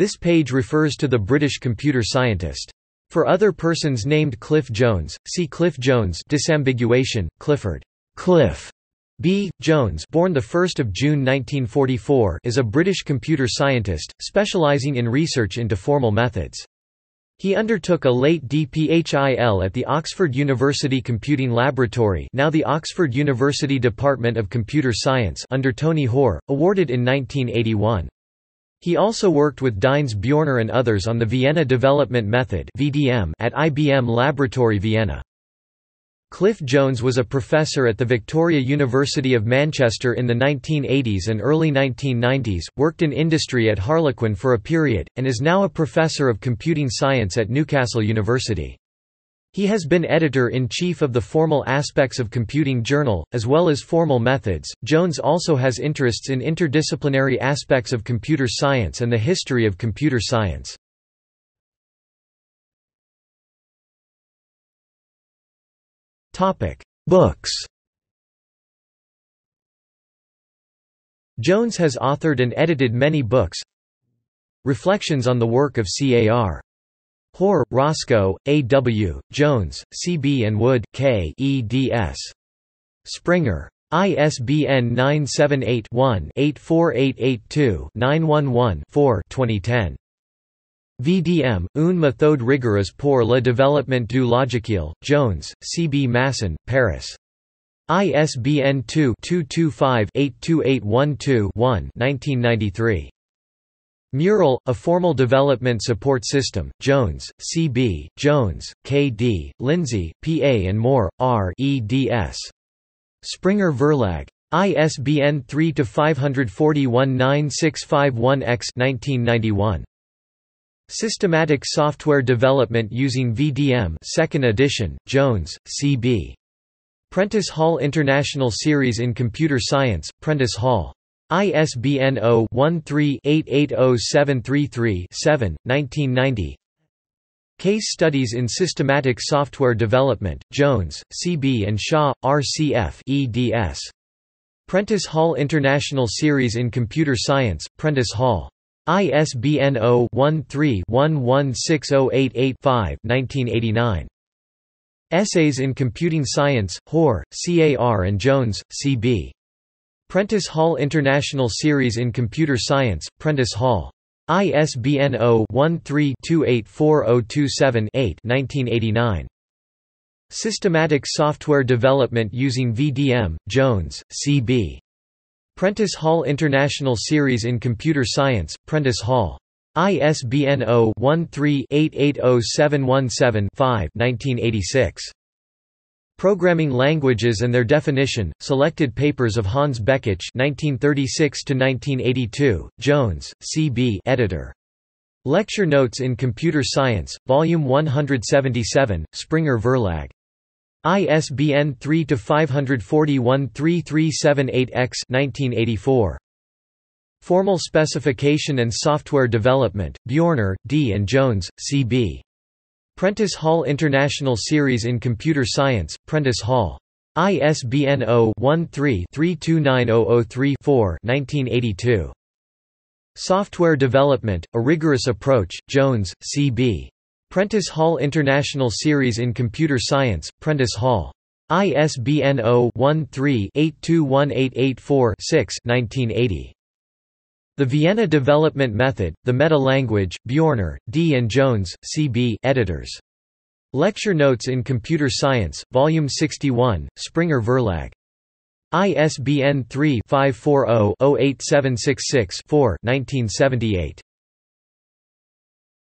This page refers to the British computer scientist. For other persons named Cliff Jones, see Cliff Jones disambiguation, Clifford Cliff B. Jones born 1 June 1944 is a British computer scientist, specialising in research into formal methods. He undertook a late DPHIL at the Oxford University Computing Laboratory now the Oxford University Department of Computer Science under Tony Hoare, awarded in 1981. He also worked with Dines Bjorner and others on the Vienna Development Method at IBM Laboratory Vienna. Cliff Jones was a professor at the Victoria University of Manchester in the 1980s and early 1990s, worked in industry at Harlequin for a period, and is now a professor of computing science at Newcastle University. He has been editor-in-chief of the Formal Aspects of Computing journal, as well as Formal Methods. Jones also has interests in interdisciplinary aspects of computer science and the history of computer science. Topic: Books. Jones has authored and edited many books. Reflections on the work of C.A.R. Hoare, Roscoe, A. W., Jones, C. B. and Wood, K. eds. Springer. ISBN 978-1-84882-911-4 2010. VDM, une méthode rigoureuse pour le développement du logiciel, Jones, C. B. Masson, Paris. ISBN 2-225-82812-1 1993. Mural, A Formal Development Support System, Jones, C. B., Jones, K. D., Lindsay, P. A. and Moore, R. eds. Springer Verlag. ISBN 3-541-965-1-X 1991. Systematic Software Development Using VDM 2nd edition, Jones, C. B. Prentice Hall International Series in Computer Science, Prentice Hall. ISBN 0-13-880733-7, 1990 Case Studies in Systematic Software Development, Jones, C. B. and Shaw, R. C. F. eds. Prentice Hall International Series in Computer Science, Prentice Hall. ISBN 0-13-116088-5 1989. Essays in Computing Science, Hoare, CAR and Jones, C.B. Prentice Hall International Series in Computer Science, Prentice Hall. ISBN 0-13-284027-8 1989. Systematic Software Development Using VDM, Jones, C.B. Prentice Hall International Series in Computer Science, Prentice Hall. ISBN 0-13-880717-5 1986. Programming Languages and Their Definition, Selected Papers of Hans Bekić 1936–1982, Jones, C. B. editor. Lecture Notes in Computer Science, Volume 177, Springer Verlag. ISBN 3-541-3378-X 1984. Formal Specification and Software Development, Bjorner, D. and Jones, C. Prentice Hall International Series in Computer Science, Prentice Hall. ISBN 0-13-329003-4 1982. Software Development, A Rigorous Approach, Jones, C. B. Prentice Hall International Series in Computer Science, Prentice Hall. ISBN 0-13-821884-6 1980. The Vienna Development Method, The Meta-Language, Bjorner, D. and Jones, C. B. editors. Lecture Notes in Computer Science, Volume 61, Springer Verlag. ISBN 3-540-08766-4 1978.